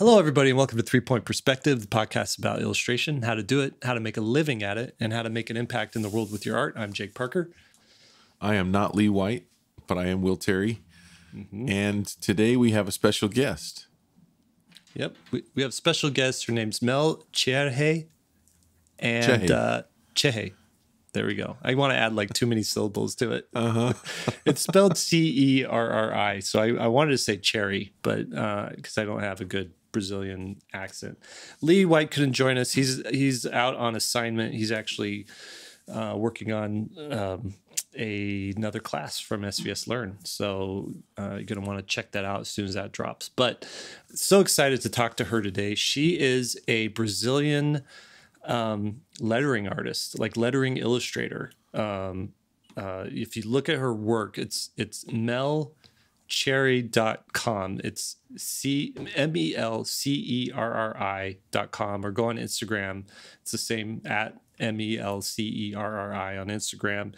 Hello, everybody, and welcome to Three Point Perspective, the podcast about illustration, how to do it, how to make a living at it, and how to make an impact in the world with your art. I'm Jake Parker. I am not Lee White, but I am Will Terry. Mm-hmm. And today we have a special guest. Yep. We, we have special guest. Her name's Mel Cherhe. And Chehe. Uh, Chehe. There we go. I want to add like too many syllables to it. Uh-huh. it's spelled C E R R I. So I, I wanted to say cherry, but because uh, I don't have a good Brazilian accent. Lee White couldn't join us. He's he's out on assignment. He's actually uh, working on um, a, another class from SVS Learn. So uh, you're gonna want to check that out as soon as that drops. But so excited to talk to her today. She is a Brazilian um, lettering artist, like lettering illustrator. Um, uh, if you look at her work, it's it's Mel cherry.com. It's C M E L C E R R I dot com or go on Instagram. It's the same at M E L C E R R I on Instagram.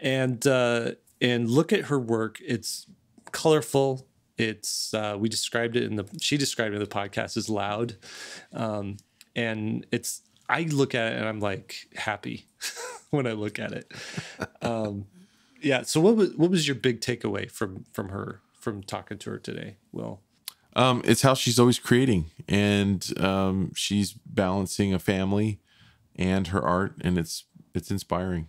And uh, and look at her work. It's colorful. It's uh, we described it in the she described it in the podcast as loud. Um, and it's I look at it and I'm like happy when I look at it. Um, yeah. So what was what was your big takeaway from from her from talking to her today, Will? Um, it's how she's always creating, and um, she's balancing a family and her art, and it's it's inspiring.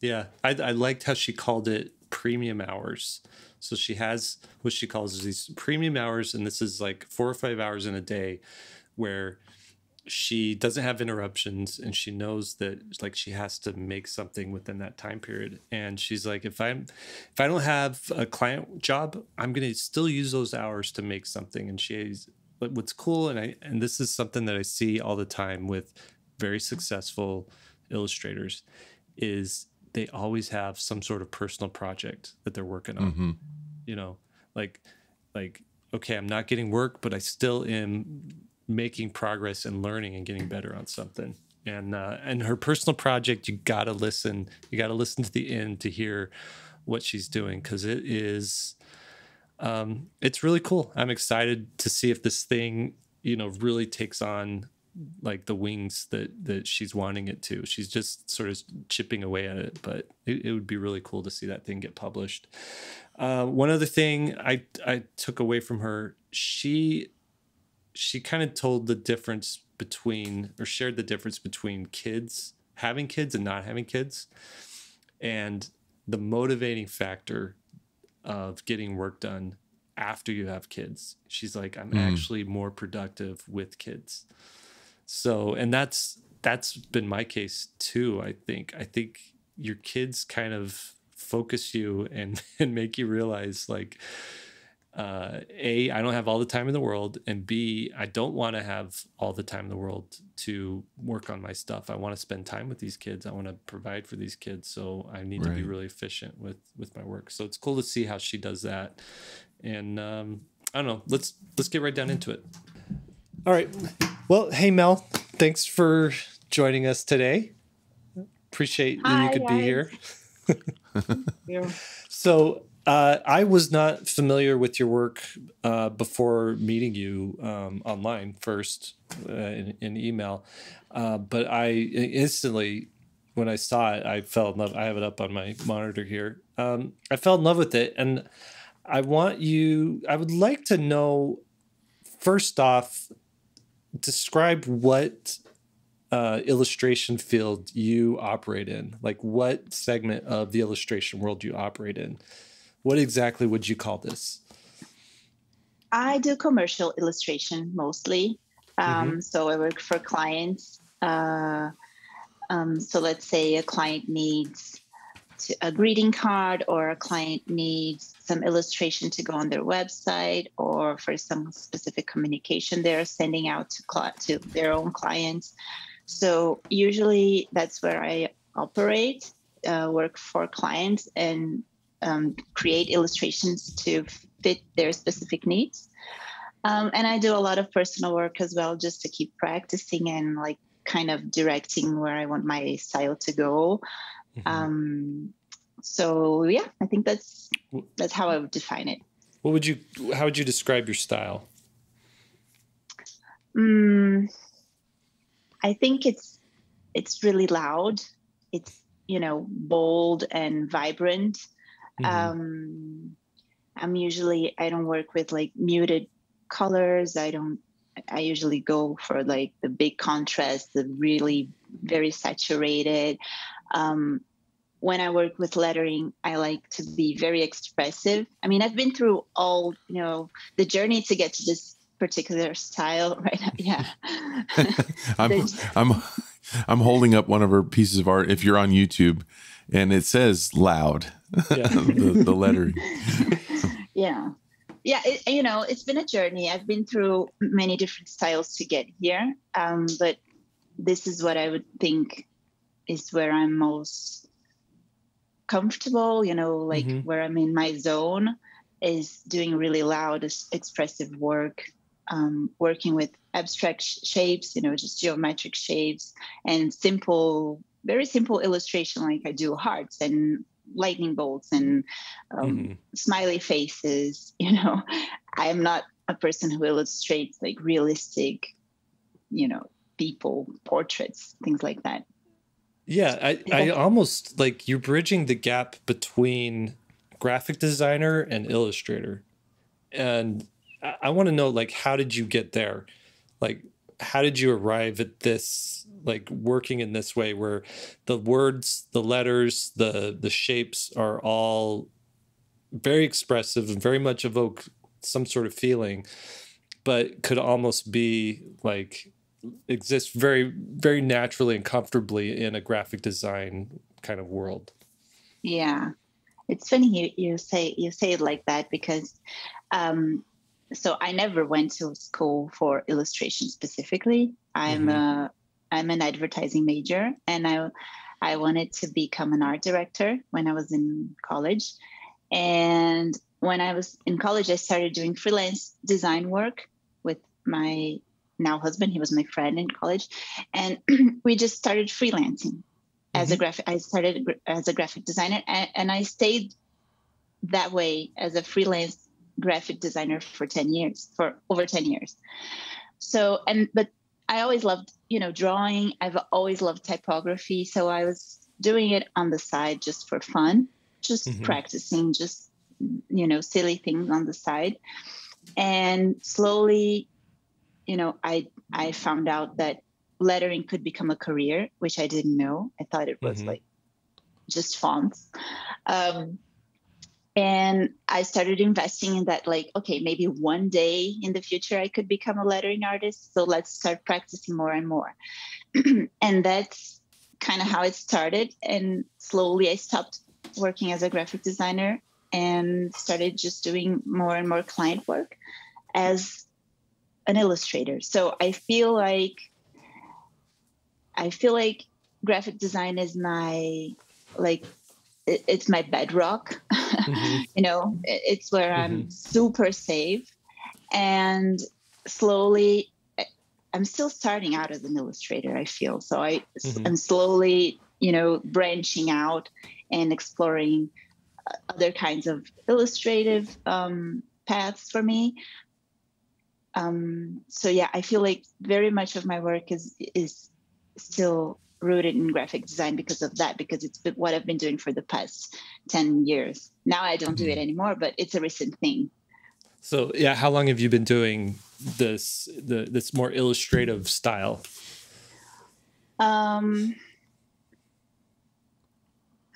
Yeah, I, I liked how she called it premium hours. So she has what she calls these premium hours, and this is like four or five hours in a day, where she doesn't have interruptions and she knows that like she has to make something within that time period. And she's like if i'm if i don't have a client job i'm going to still use those hours to make something. And she's but what's cool and i and this is something that i see all the time with very successful illustrators is they always have some sort of personal project that they're working on mm-hmm. you know? Like like okay i'm not getting work but i still am making progress and learning and getting better on something. And uh, and her personal project, you gotta listen. You gotta listen to the end to hear what she's doing because it is, um, it's really cool. I'm excited to see if this thing, you know, really takes on like the wings that that she's wanting it to. She's just sort of chipping away at it, but it, it would be really cool to see that thing get published. Uh, one other thing I I took away from her, she she kind of told the difference between or shared the difference between kids having kids and not having kids and the motivating factor of getting work done after you have kids. She's like i'm mm. actually more productive with kids. So and that's that's been my case too i think. I think your kids kind of focus you and and make you realize like uh, a i don't have all the time in the world and b i don't want to have all the time in the world to work on my stuff. I want to spend time with these kids. I want to provide for these kids so i need right. to be really efficient with with my work. So it's cool to see how she does that. And um, i don't know. Let's let's get right down into it. All right. Well hey mel thanks for joining us today. Appreciate Hi, you could guys. be here so uh, I was not familiar with your work uh, before meeting you um, online first uh, in, in, email, uh, but I instantly, when I saw it, I fell in love. I have it up on my monitor here. Um, I fell in love with it, and I want you. I would like to know first off, describe what uh, illustration field you operate in. Like what segment of the illustration world you operate in. What exactly would you call this? I do commercial illustration mostly. Um, mm-hmm. So I work for clients. Uh, um, so let's say a client needs to, a greeting card, or a client needs some illustration to go on their website, or for some specific communication they're sending out to, cl- to their own clients. So usually that's where I operate, uh, work for clients, and um, create illustrations to fit their specific needs. Um, and I do a lot of personal work as well, just to keep practicing and like kind of directing where I want my style to go. Mm-hmm. Um, so yeah, I think that's that's how I would define it. What would you? How would you describe your style? Mm, I think it's it's really loud. It's you know bold and vibrant. Mm-hmm. Um, I'm usually I don't work with like muted colors. I don't. I usually go for like the big contrast, the really very saturated. Um, when I work with lettering, I like to be very expressive. I mean, I've been through all, you know, the journey to get to this particular style right now. Yeah. I'm, I'm, I'm holding up one of her pieces of art if you're on YouTube and it says loud, yeah. the, the lettering. yeah. Yeah, it, you know, it's been a journey. I've been through many different styles to get here, um, but this is what I would think is where I'm most comfortable, you know, like mm-hmm. where I'm in my zone is doing really loud, expressive work, um, working with abstract sh- shapes, you know, just geometric shapes and simple, very simple illustration, like I do hearts and lightning bolts and um, mm-hmm. smiley faces. You know, I am not a person who illustrates like realistic, you know, people, portraits, things like that. Yeah, I, I almost like you're bridging the gap between graphic designer and illustrator. And I, I want to know like how did you get there? Like how did you arrive at this like working in this way where the words, the letters, the the shapes are all very expressive and very much evoke some sort of feeling, but could almost be like exist very very naturally and comfortably in a graphic design kind of world? Yeah. It's funny you, you say you say it like that because um, so i never went to school for illustration specifically i'm mm-hmm. a i'm an advertising major and i i wanted to become an art director when i was in college and when i was in college i started doing freelance design work with my now husband. He was my friend in college, and we just started freelancing mm-hmm. as a mm-hmm. graphic. I started as a graphic designer, and, and I stayed that way as a freelance graphic designer for 10 years for over 10 years so and but i always loved you know drawing i've always loved typography so i was doing it on the side just for fun just mm-hmm. practicing just you know silly things on the side and slowly you know, I I found out that lettering could become a career, which I didn't know. I thought it was mm-hmm. like just fonts. Um, and I started investing in that, like, okay, maybe one day in the future I could become a lettering artist. So let's start practicing more and more. and that's kind of how it started. And slowly I stopped working as a graphic designer and started just doing more and more client work as an illustrator. So I feel like I feel like graphic design is my like it, it's my bedrock. Mm-hmm. you know, it, it's where mm-hmm. I'm super safe and slowly I'm still starting out as an illustrator, I feel. So I mm-hmm. I'm slowly, you know, branching out and exploring uh, other kinds of illustrative um, paths for me um, so yeah, I feel like very much of my work is is still rooted in graphic design because of that, because it's what I've been doing for the past 10 years. Now I don't do it mm-hmm. anymore, but it's a recent thing. So yeah, how long have you been doing this the this more illustrative style? Um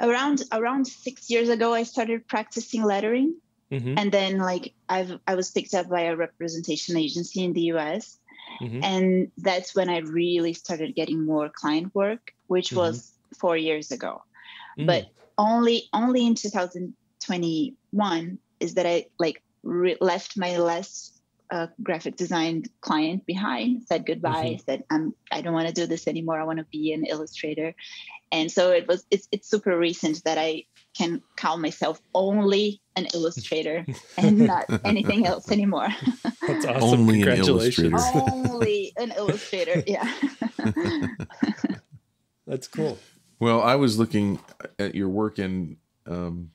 around around 6 years ago I started practicing lettering. Mm-hmm. And then like I've I was picked up by a representation agency in the US. Mm-hmm. And that's when I really started getting more client work, which mm-hmm. was four years ago. Mm. But only only in 2021 is that I like re- left my last uh, graphic design client behind, said goodbye, mm-hmm. said I'm I don't want to do this anymore. I want to be an illustrator. And so it was it's it's super recent that I can call myself only an illustrator and not anything else anymore. That's awesome. Only Congratulations. An only an illustrator. Yeah. That's cool. Well, I was looking at your work and um,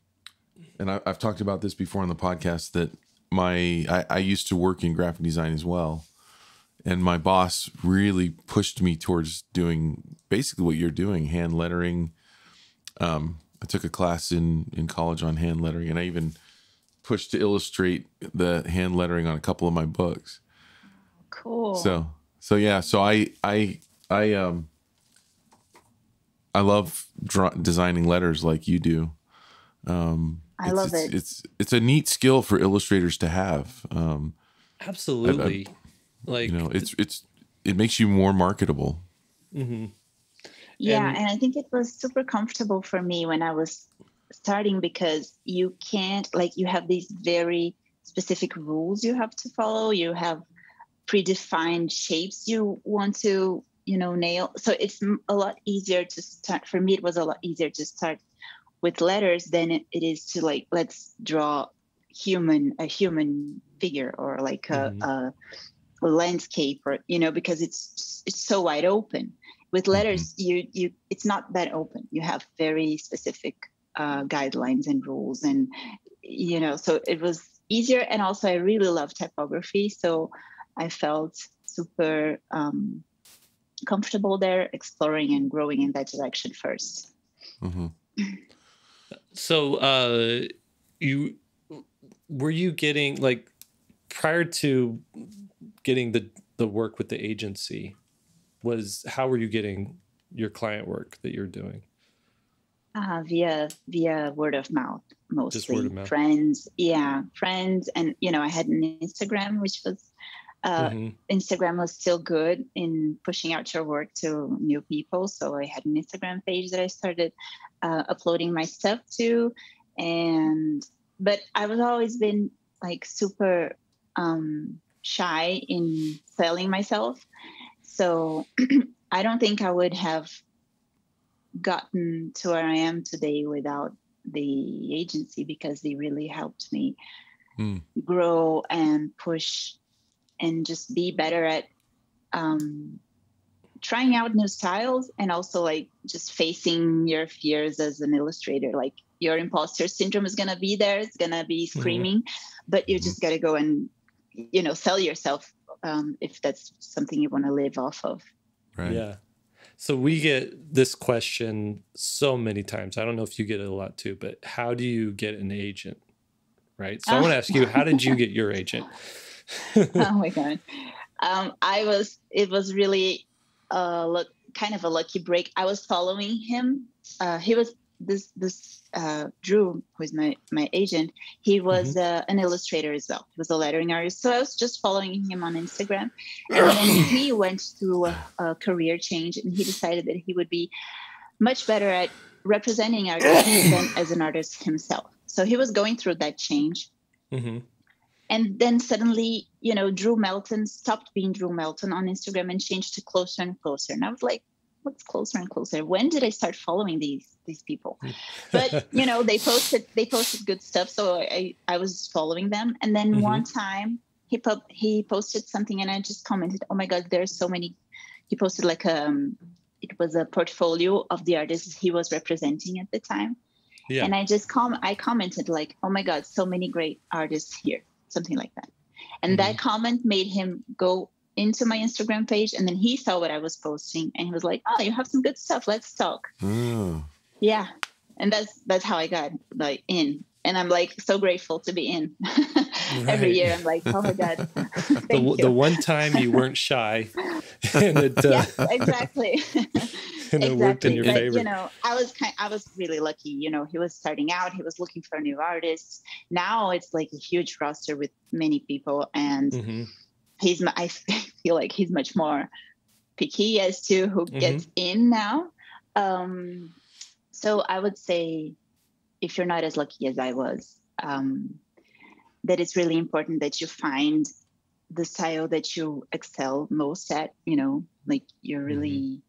and I, have talked about this before on the podcast that my I, I used to work in graphic design as well, and my boss really pushed me towards doing basically what you're doing, hand lettering. Um, I took a class in in college on hand lettering, and I even pushed to illustrate the hand lettering on a couple of my books. Cool. So so yeah, so I I I um I love draw, designing letters like you do. Um, I it's, love it's, it. It's it's a neat skill for illustrators to have. Um, Absolutely. like you know, it's it's it makes you more marketable. mhm. yeah And- and i think it was super comfortable for me when i was starting because you can't like you have these very specific rules you have to follow you have predefined shapes you want to you know nail so it's a lot easier to start for me it was a lot easier to start with letters than it, is to like let's draw human a human figure or like a, Mhm. a, a landscape or you know because it's it's so wide open. With letters you you it's not that open. You have very specific uh, guidelines and rules and you know so it was easier. And also i really love typography so i felt super um, comfortable there exploring and growing in that direction first. Hmm So, uh, you were you getting like prior to getting the the work with the agency? Was how were you getting your client work that you're doing? uh, via via word of mouth mostly Just word of mouth. friends yeah friends and you know i had an instagram which was uh, Mhm. Instagram was still good in pushing out your work to new people. So I had an Instagram page that I started uh, uploading my stuff to, and but I was always been like super um, shy in selling myself. So I don't think I would have gotten to where I am today without the agency because they really helped me Hmm. grow and push and just be better at um, trying out new styles and also like just facing your fears as an illustrator like your imposter syndrome is going to be there it's going to be screaming but you just got to go and you know sell yourself um, if that's something you want to live off of Right. Yeah. So we get this question so many times. I don't know if you get it a lot too, but how do you get an agent? Right. So I want to ask you, how did you get your agent? oh my god. Um, i was it was really uh look kind of a lucky break. I was following him. Uh he was this this uh drew who is my my agent he was uh, an illustrator as well. He was a lettering artist. So i was just following him on instagram. And then he went through a, a career change and he decided that he would be much better at representing artists than as an artist himself. So he was going through that change. Hmm and then suddenly you know drew melton stopped being drew melton on instagram and changed to closer and closer. And i was like what's closer and closer? When did i start following these these people? But you know they posted they posted good stuff so i i was following them. And then Mhm. one time he pub he posted something and i just commented oh my god there's so many he posted like um it was a portfolio of the artists he was representing at the time. Yeah. and I just com I commented like, "Oh my God, so many great artists here," something like that. And that comment made him go into my Instagram page, and then he saw what I was posting, and he was like, "Oh, you have some good stuff. Let's talk." Oh. Yeah, and that's that's how I got like in, and I'm like so grateful to be in. Every year, I'm like, "Oh my God, the, the you." one time you weren't shy and it, uh, yes, exactly. And it worked in your but, favor. You know, I was kind I was really lucky. You know, he was starting out, he was looking for new artists. Now it's like a huge roster with many people, and Mhm. he's I feel like he's much more picky as to who Mhm. gets in now. Um, so I would say, if you're not as lucky as I was, um, that it's really important that you find the style that you excel most at. You know, like you're really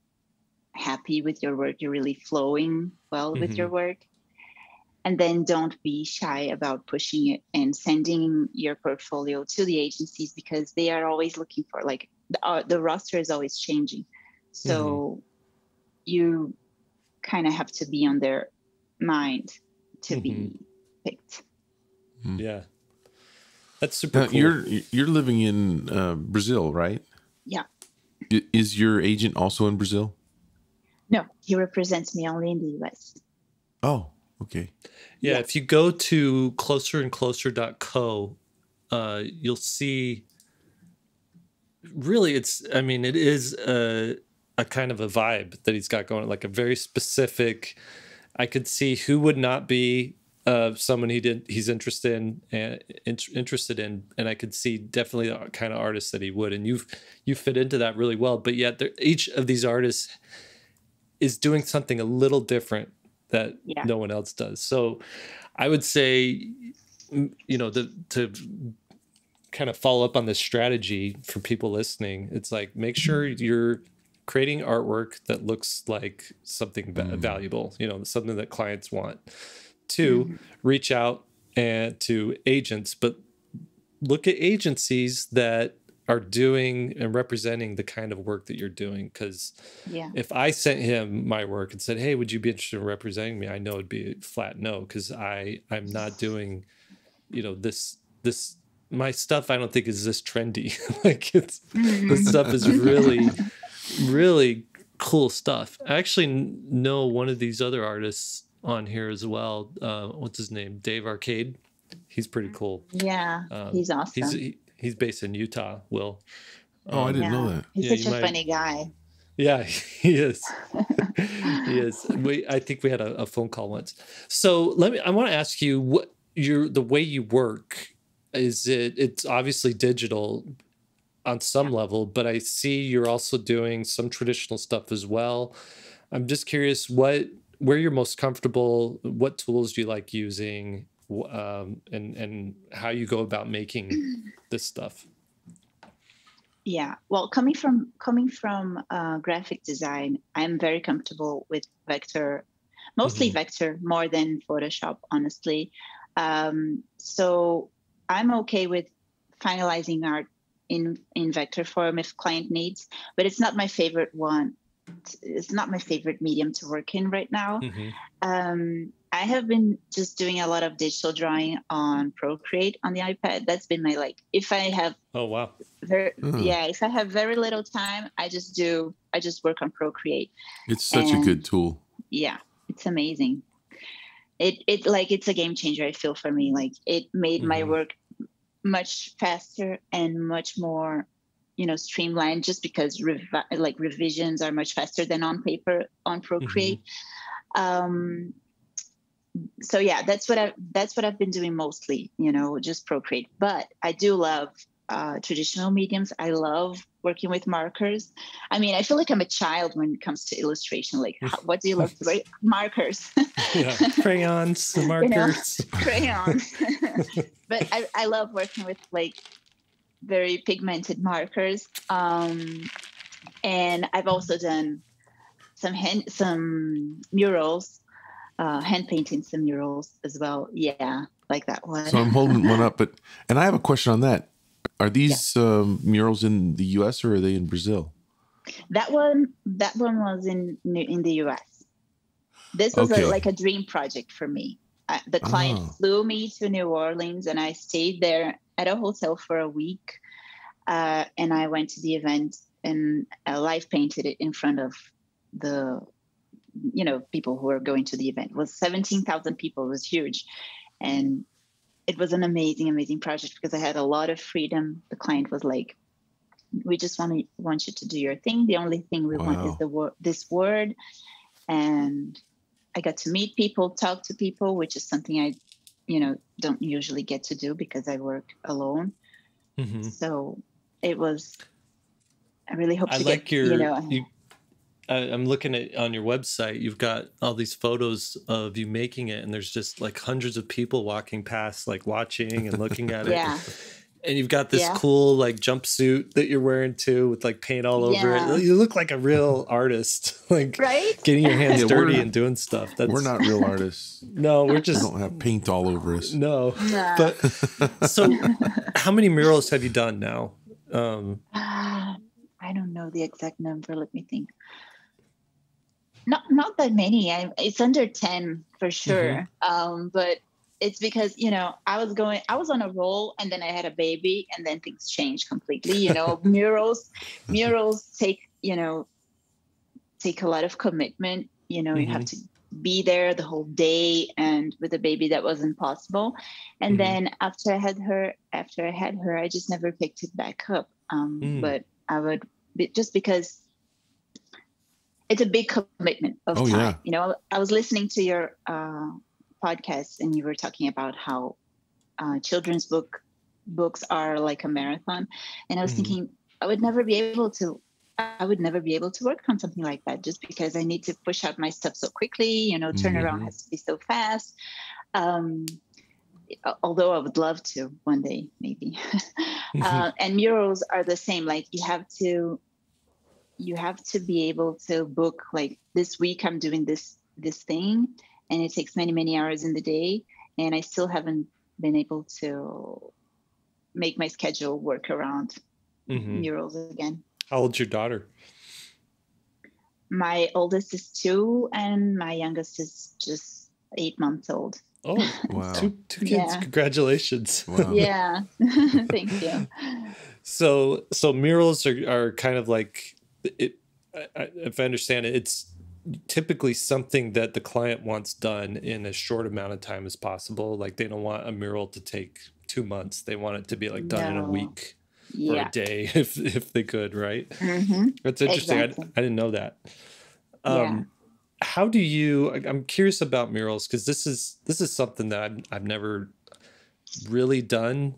happy with your work, you're really flowing well with your work. And then don't be shy about pushing it and sending your portfolio to the agencies because they are always looking for like the, uh, the roster is always changing. So you kind of have to be on their mind to be picked. Yeah. That's super Now, cool. you're you're living in uh, Brazil, right? Yeah. Is your agent also in Brazil? No, he represents me only in the US. Oh, okay. Yeah, Yeah. if you go to closerandcloser.co, uh, you'll see. Really, it's. I mean, it is a a kind of a vibe that he's got going, like a very specific. I could see who would not be uh, someone he did he's interested in and in, interested in, and I could see definitely the kind of artist that he would, and you've you fit into that really well. But yet, there, each of these artists is doing something a little different that Yeah. no one else does. So I would say, mm, you know, the, to kind of follow up on this strategy for people listening, it's like make sure you're creating artwork that looks like something va- mm. valuable, you know, something that clients want. 2 mm-hmm. reach out and to agents, but look at agencies that are doing and representing the kind of work that you're doing because Yeah. if I sent him my work and said, "Hey, would you be interested in representing me?" I know it'd be a flat no because I I'm not doing, you know, this this my stuff. I don't think is this trendy. like it's this stuff is really really cool stuff. I actually know one of these other artists on here as well. Uh, what's his name? Dave Arcade. He's pretty cool. Yeah. Um, he's awesome. He's he, he's based in Utah. Will. Oh, I didn't know that. He's Yeah, such a might- funny guy. Yeah, he is. he is. We, I think we had a, a phone call once. So let me. I want to ask you what your the way you work. Is it? It's obviously digital on some level, but I see you're also doing some traditional stuff as well. I'm just curious what where you're most comfortable. What tools do you like using, wh- um, and and how you go about making this stuff. Yeah. Well, coming from coming from uh, graphic design, I'm very comfortable with vector, mostly Mhm. vector more than Photoshop, honestly. Um, so I'm okay with finalizing art in in vector form if client needs, but it's not my favorite one. It's not my favorite medium to work in right now. Mhm. Um, I have been just doing a lot of digital drawing on Procreate on the iPad. That's been my like. If I have Oh wow. very, Hmm. yeah, if I have very little time, I just do. I just work on Procreate. It's such a good tool. Yeah, it's amazing. It it like it's a game changer. I feel for me like it made my Mhm. work much faster and much more, you know, streamlined. Just because revi- like revisions are much faster than on paper on Procreate. Um, so yeah, that's what I that's what I've been doing mostly. You know, just Procreate. But I do love uh, traditional mediums. I love working with markers. I mean, I feel like I'm a child when it comes to illustration. Like, how, what do you love to write? Markers, Yeah. Crayons, markers. crayons. but I, I love working with like very pigmented markers. Um, and I've also done some hand, some murals, uh, hand painting some murals as well. Yeah, like that one. So I'm holding one up, but and I have a question on that. Are these um, murals in the U.S. or are they in Brazil? That one, that one was in in the U.S. This was Okay. a, like a dream project for me. I, the client Ah. flew me to New Orleans, and I stayed there at a hotel for a week. Uh, and I went to the event and I live painted it in front of the, you know, people who were going to the event. It was seventeen thousand people. It was huge, and it was an amazing, amazing project because I had a lot of freedom. The client was like, we just want to want you to do your thing. The only thing we want is the word, this word, and I got to meet people, talk to people, which is something I, you know, don't usually get to do because I work alone. Mhm. So it was. I really hope I like get your. you know. you, I, I'm looking at on your website. You've got all these photos of you making it, and there's just like hundreds of people walking past, like watching and looking at it. Yeah. And you've got this Yeah. cool like jumpsuit that you're wearing too, with like paint all over Yeah. it. You look like a real artist, like Right? getting your hands Yeah, dirty we're- and doing stuff. That's We're not real artists. No, we're We just don't have paint all over us. no. Nah. But so, how many murals have you done now? Um, I don't know the exact number. Let me think. Not not that many. I, it's under ten for sure. Um, but it's because you know i was going i was on a roll and then i had a baby and then things changed completely you know murals murals take you know take a lot of commitment you know mm-hmm. you have mm-hmm. to be there the whole day and with a baby that wasn't possible and mm-hmm. then after i had her after i had her i just never picked it back up um, mm. but i would just because it's a big commitment of oh, time yeah. you know i was listening to your uh, podcast and you were talking about how uh, children's book books are like a marathon and i was mm-hmm. thinking i would never be able to i would never be able to work on something like that just because i need to push out my stuff so quickly you know turnaround mm-hmm. has to be so fast um, although i would love to one day maybe uh, and murals are the same like you have to you have to be able to book like this week i'm doing this this thing and it takes many many hours in the day and i still haven't been able to make my schedule work around mm-hmm. murals again. How old's your daughter? My oldest is two and my youngest is just eight months old. Oh wow. two, two kids. Yeah. congratulations. Wow. yeah. Thank you. So so murals are, are kind of like it I, if i understand it it's typically something that the client wants done in as short amount of time as possible. Like they don't want a mural to take two months. They want it to be like done no. in a week yeah. or a day if if they could, right? Mm-hmm. That's interesting. Exactly. I, I, didn't know that. Um, yeah. How do you? I'm curious about murals because this is this is something that I've, I've never really done,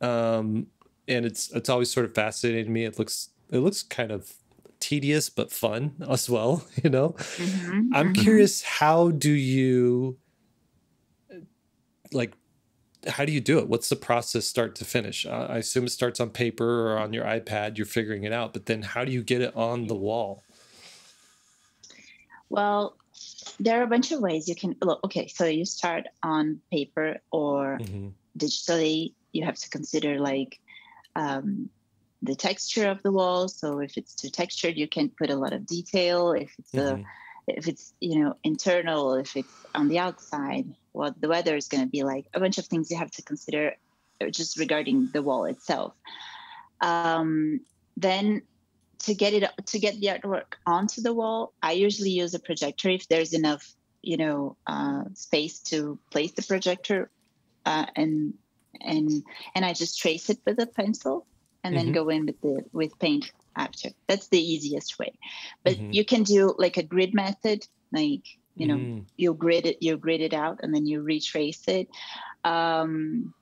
um, and it's it's always sort of fascinated me. It looks it looks kind of tedious but fun as well you know mm-hmm, i'm mm-hmm. curious how do you like how do you do it what's the process start to finish uh, i assume it starts on paper or on your ipad you're figuring it out but then how do you get it on the wall well there are a bunch of ways you can look okay so you start on paper or mm-hmm. digitally you have to consider like um, the texture of the wall. So if it's too textured, you can put a lot of detail. If it's mm-hmm. a, if it's you know internal, if it's on the outside, what the weather is going to be like. A bunch of things you have to consider uh, just regarding the wall itself. Um, then to get it to get the artwork onto the wall, I usually use a projector if there's enough you know uh, space to place the projector, uh, and and and I just trace it with a pencil and mm-hmm. then go in with the with paint after. That's the easiest way. But mm-hmm. you can do like a grid method, like you know, mm. you grid it, you grid it out, and then you retrace it. Um,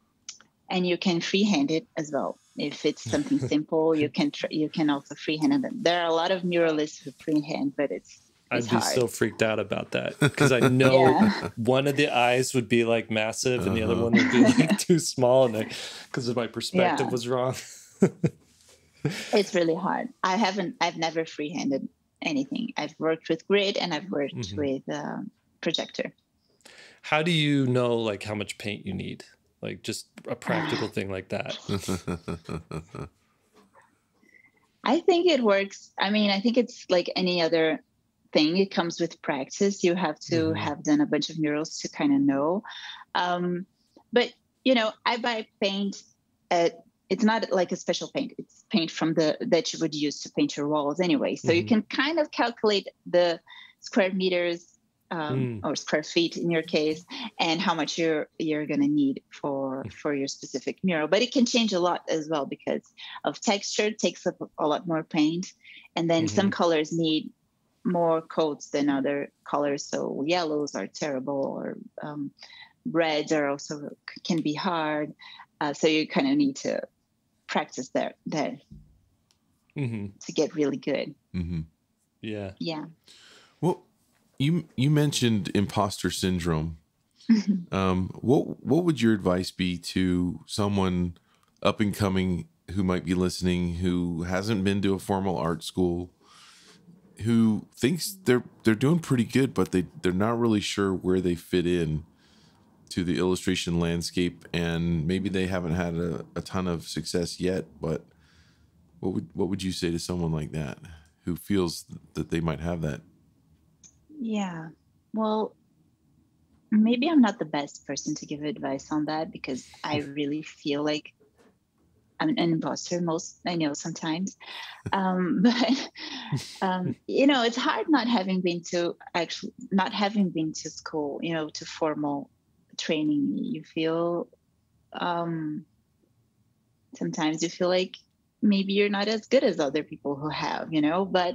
and you can freehand it as well. If it's something simple, you can tr- you can also freehand it. There are a lot of muralists who freehand, but it's I'd be so freaked out about that because I know yeah. one of the eyes would be like massive and uh-huh. the other uh-huh. one would be like too small, and because of my perspective yeah. was wrong. it's really hard. I haven't, I've never freehanded anything. I've worked with grid and I've worked mm-hmm. with uh, projector. How do you know like how much paint you need? Like just a practical thing like that. I think it works. I mean, I think it's like any other thing. It comes with practice. You have to mm-hmm. have done a bunch of murals to kind of know. Um, but you know, I buy paint at it's not like a special paint it's paint from the that you would use to paint your walls anyway so mm-hmm. you can kind of calculate the square meters um, mm. or square feet in your case and how much you're you're going to need for mm. for your specific mural but it can change a lot as well because of texture it takes up a lot more paint and then mm-hmm. some colors need more coats than other colors so yellows are terrible or um, reds are also can be hard uh, so you kind of need to practice there there mm-hmm. to get really good. Mm-hmm. Yeah. Yeah. Well, you you mentioned imposter syndrome. um, what what would your advice be to someone up and coming who might be listening who hasn't been to a formal art school? who thinks they're they're doing pretty good but they they're not really sure where they fit in to the illustration landscape and maybe they haven't had a, a ton of success yet but what would what would you say to someone like that who feels that they might have that yeah well maybe I'm not the best person to give advice on that because I really feel like I'm an imposter most I know sometimes. Um, but um, you know, it's hard not having been to actually not having been to school, you know, to formal training. You feel um, sometimes you feel like maybe you're not as good as other people who have, you know, but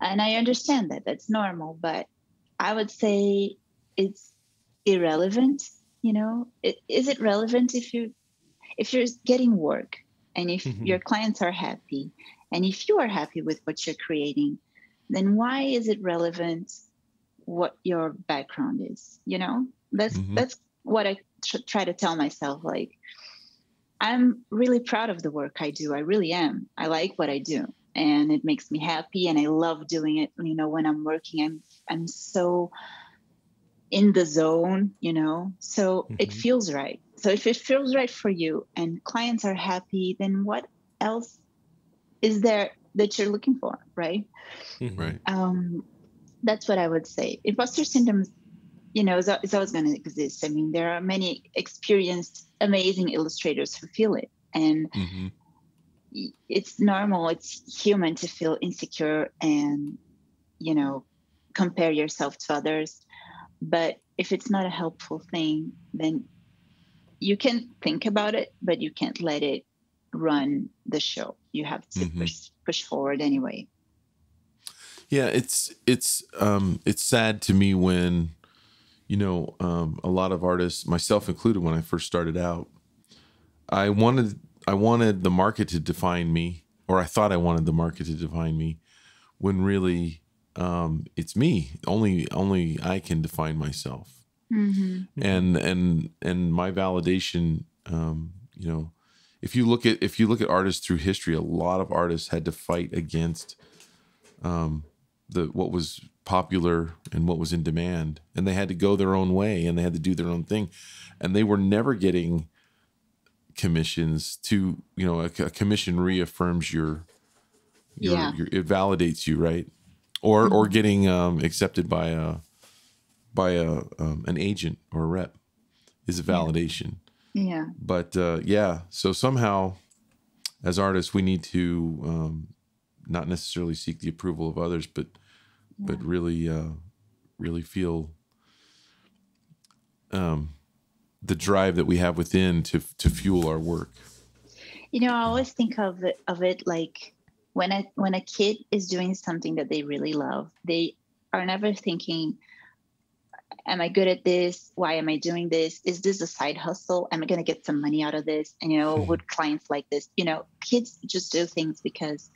and I understand that that's normal, but I would say it's irrelevant, you know. It, is it relevant if you if you're getting work and if mm-hmm. your clients are happy and if you are happy with what you're creating, then why is it relevant what your background is, you know? That's mm-hmm. that's what I tr- try to tell myself like I'm really proud of the work I do. I really am. I like what I do and it makes me happy and I love doing it. You know, when I'm working, I'm I'm so in the zone, you know. So mm-hmm. it feels right. So if it feels right for you and clients are happy, then what else is there that you're looking for, right? Mm-hmm. Right. Um, that's what I would say. Imposter syndrome you know, it's, always going to exist. I mean, there are many experienced, amazing illustrators who feel it, and mm-hmm. it's normal. It's human to feel insecure and, you know, compare yourself to others. But if it's not a helpful thing, then you can think about it, but you can't let it run the show. You have to mm-hmm. push, push forward anyway. Yeah, it's it's um it's sad to me when you know, um, a lot of artists, myself included, when I first started out, I wanted I wanted the market to define me, or I thought I wanted the market to define me, when really um, it's me. Only only I can define myself, mm-hmm. and and and my validation. Um, you know, if you look at if you look at artists through history, a lot of artists had to fight against um, the what was popular and what was in demand and they had to go their own way and they had to do their own thing and they were never getting commissions to you know a, a commission reaffirms your your, yeah. your, it validates you right or mm-hmm. or getting um, accepted by a by a um, an agent or a rep is a validation yeah, yeah. but uh, yeah so somehow as artists we need to um, not necessarily seek the approval of others but but really, uh, really feel um, the drive that we have within to to fuel our work. You know, I always think of it of it like when a when a kid is doing something that they really love, they are never thinking, "Am I good at this? Why am I doing this? Is this a side hustle? Am I going to get some money out of this?" And you know, mm-hmm. would clients like this? You know, kids just do things because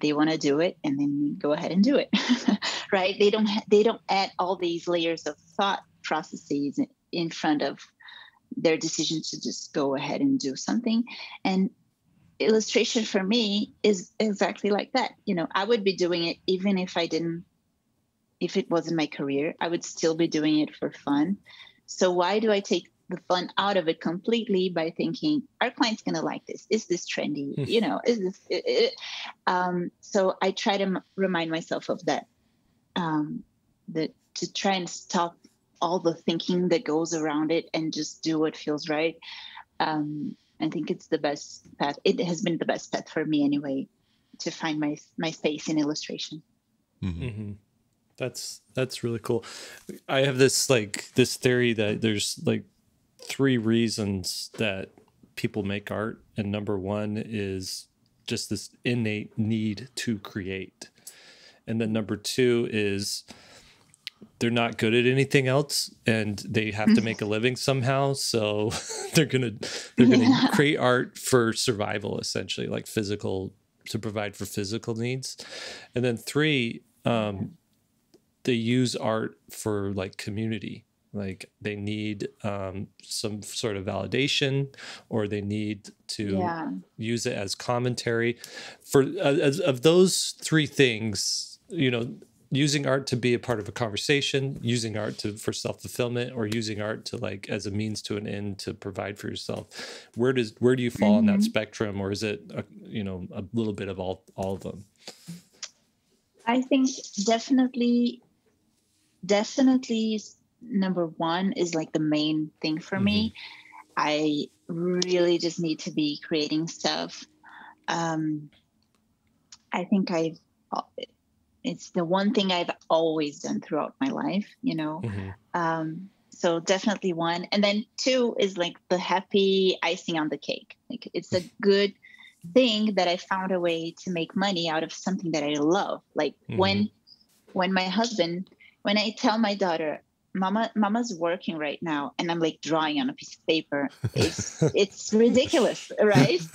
they want to do it and then go ahead and do it. Right? They don't ha- they don't add all these layers of thought processes in front of their decision to just go ahead and do something. And illustration for me is exactly like that. You know i would be doing it even if i didn't if it wasn't my career i would still be doing it for fun. So why do i take the fun out of it completely by thinking our client's going to like this is this trendy hmm. you know is this it, it? Um, so i try to m- remind myself of that um, that to try and stop all the thinking that goes around it and just do what feels right um, i think it's the best path it has been the best path for me anyway to find my my space in illustration mm-hmm. Mm-hmm. that's that's really cool i have this like this theory that there's like three reasons that people make art. And number one is just this innate need to create. And then number two is they're not good at anything else and they have to make a living somehow so they're gonna they're gonna yeah. create art for survival essentially like physical to provide for physical needs and then three um, they use art for like community like they need um, some sort of validation or they need to yeah. use it as commentary for uh, as, of those three things you know using art to be a part of a conversation using art to for self-fulfillment or using art to like as a means to an end to provide for yourself where does where do you fall mm-hmm. on that mm-hmm. spectrum or is it a, you know a little bit of all all of them i think definitely definitely number one is like the main thing for mm-hmm. me. I really just need to be creating stuff. Um, I think I've it's the one thing I've always done throughout my life, you know. Mm-hmm. Um, so definitely one, and then two is like the happy icing on the cake. Like it's a good thing that I found a way to make money out of something that I love. Like mm-hmm. when when my husband, when I tell my daughter, mama mama's working right now and i'm like drawing on a piece of paper. It's it's ridiculous right?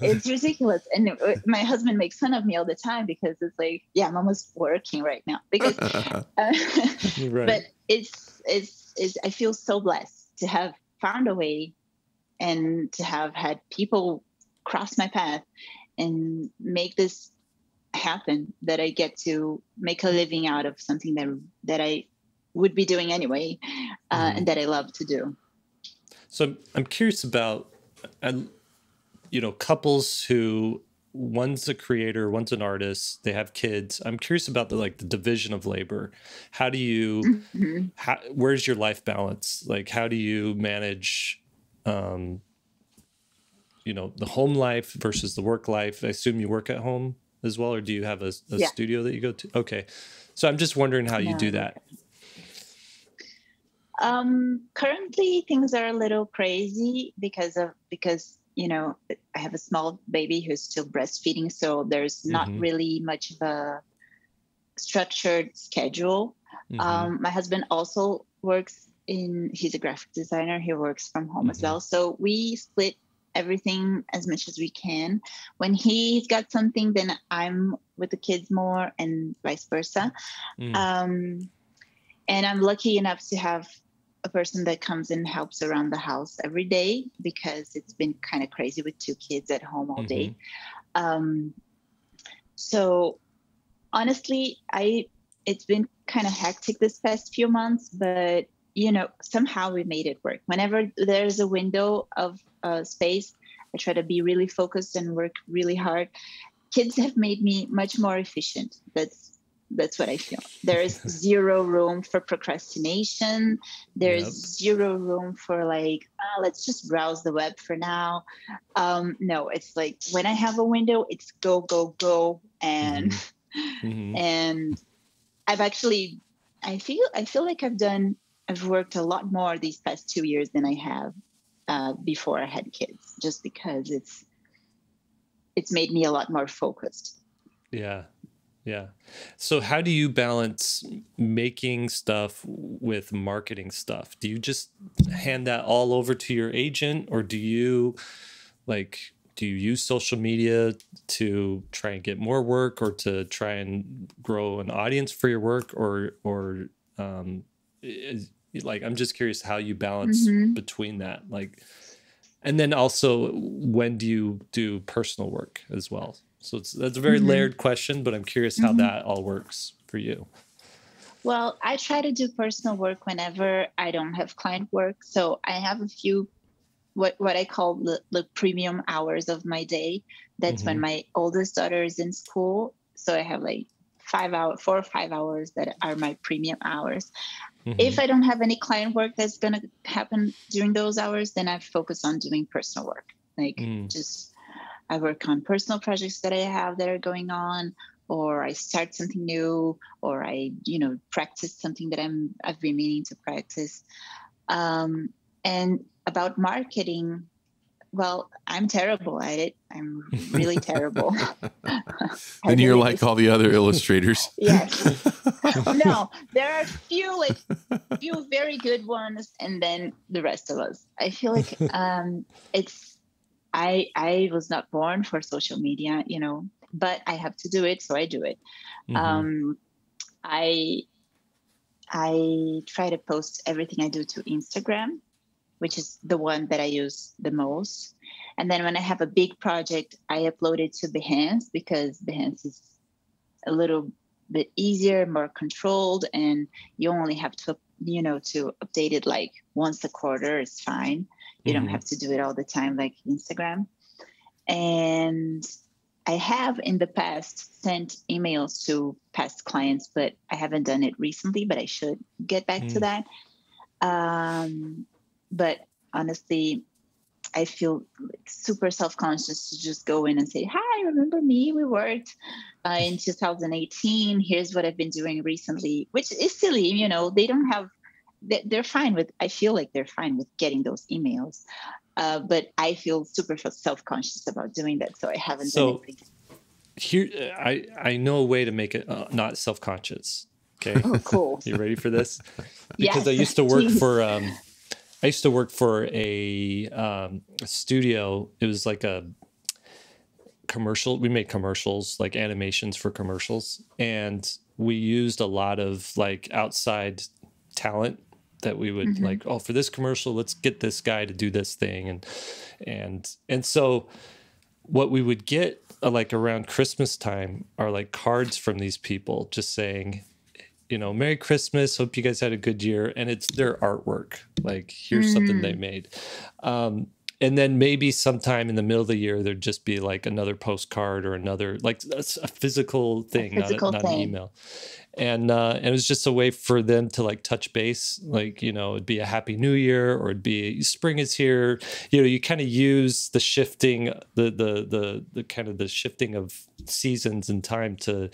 It's ridiculous. And my husband makes fun of me all the time because it's like yeah mama's working right now. Because uh, right. but it's, it's it's i feel so blessed to have found a way and to have had people cross my path and make this happen that I get to make a living out of something that that I would be doing anyway, uh, mm. and that I love to do. So I'm curious about, and you know, couples who one's a creator, one's an artist, they have kids. I'm curious about the like the division of labor. How do you, mm-hmm. how, where's your life balance? Like, how do you manage? Um, you know the home life versus the work life. I assume you work at home as well, or do you have a, a yeah. studio that you go to? Okay, so I'm just wondering how you do that. Um, currently, things are a little crazy because of because you know I have a small baby who's still breastfeeding, so there's not mm-hmm. really much of a structured schedule. Mm-hmm. Um, my husband also works in he's a graphic designer he works from home mm-hmm. as well so we split everything as much as we can. When he's got something, then I'm with the kids more, and vice versa. Mm. Um, and I'm lucky enough to have a person that comes and helps around the house every day because it's been kind of crazy with two kids at home all mm-hmm. day. Um, so honestly, I it's been kind of hectic this past few months, but you know somehow we made it work. Whenever there's a window of uh, space. I try to be really focused and work really hard. Kids have made me much more efficient. That's that's what I feel. There is zero room for procrastination. There's yep. zero room for like, oh, let's just browse the web for now. Um, no, it's like when I have a window, it's go, go, go. And mm-hmm. mm-hmm. and I've actually I feel I feel like I've done I've worked a lot more these past two years than I have uh, before I had kids, just because it's it's made me a lot more focused. Yeah, yeah. So how do you balance making stuff with marketing stuff? Do you just hand that all over to your agent, or do you like? Do you use social media to try and get more work, or to try and grow an audience for your work, or or um, is, like i'm just curious how you balance mm-hmm. between that like and then also when do you do personal work as well so it's that's a very mm-hmm. layered question but i'm curious how mm-hmm. that all works for you well i try to do personal work whenever i don't have client work so i have a few what what i call the, the premium hours of my day that's when mm-hmm. my oldest daughter is in school so i have like five hours, four or five hours that are my premium hours. Mm-hmm. If I don't have any client work that's going to happen during those hours, then I focus on doing personal work. Like mm. just I work on personal projects that I have that are going on, or I start something new, or I, you know, practice something that I'm I've been meaning to practice. Um, and about marketing, well, I'm terrible at it. I'm really terrible. and you're like all the other illustrators. yes. no, there are a few like few very good ones, and then the rest of us. I feel like um, it's I I was not born for social media, you know, but I have to do it, so I do it. Mm-hmm. Um, I I try to post everything I do to Instagram which is the one that I use the most. And then when I have a big project, I upload it to Behance because Behance is a little bit easier, more controlled, and you only have to, you know, to update it like once a quarter. is fine. You mm-hmm. don't have to do it all the time like Instagram. And I have in the past sent emails to past clients, but I haven't done it recently, but I should get back Mm. to that. Um, but honestly, I feel like super self conscious to just go in and say, Hi, remember me? We worked uh, in 2018. Here's what I've been doing recently, which is silly. You know, they don't have, they- they're fine with, I feel like they're fine with getting those emails. Uh, but I feel super self conscious about doing that. So I haven't So- done it. recently. Here, I I know a way to make it uh, not self conscious. Okay, Oh, cool. you ready for this? Because I used to work please. for um, I used to work for a, um, a studio. It was like a commercial. We made commercials, like animations for commercials, and we used a lot of like outside talent that we would Mhm. like. Oh, for this commercial, let's get this guy to do this thing, and and and so what we would get uh, like around Christmas time are like cards from these people just saying, you know, Merry Christmas. Hope you guys had a good year. And it's their artwork. Like, here's something they made. Um, and then maybe sometime in the middle of the year, there'd just be like another postcard or another, like a physical thing, physical not, a, not an email. And, uh, and it was just a way for them to like touch base. Like, you know, it'd be a happy new year or it'd be spring is here. You know, you kind of use the shifting, the, the, the, the kind of the shifting of seasons and time to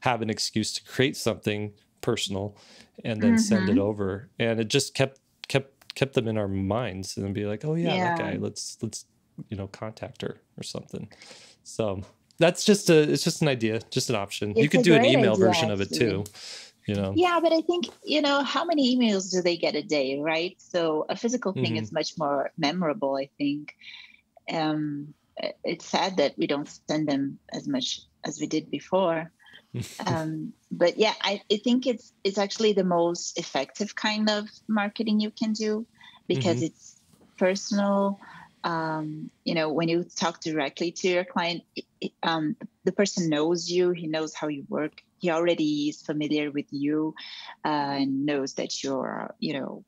have an excuse to create something personal and then send it over. And it just kept, kept, kept them in our minds and be like, oh yeah, that guy, let's, let's, you know, contact her or something. So that's just a, it's just an idea, just an option. you It's could do an email idea, version of it too, you know? Yeah, but I think, you know, how many emails do they get a day, right? So a physical thing Mhm. is much more memorable, I think. Um, it's sad that we don't send them as much as we did before. um, but yeah, I, I think it's it's actually the most effective kind of marketing you can do because Mhm. it's personal. Um, you know, when you talk directly to your client, it, it, um, the person knows you. He knows how you work. He already is familiar with you uh, and knows that you're, you know,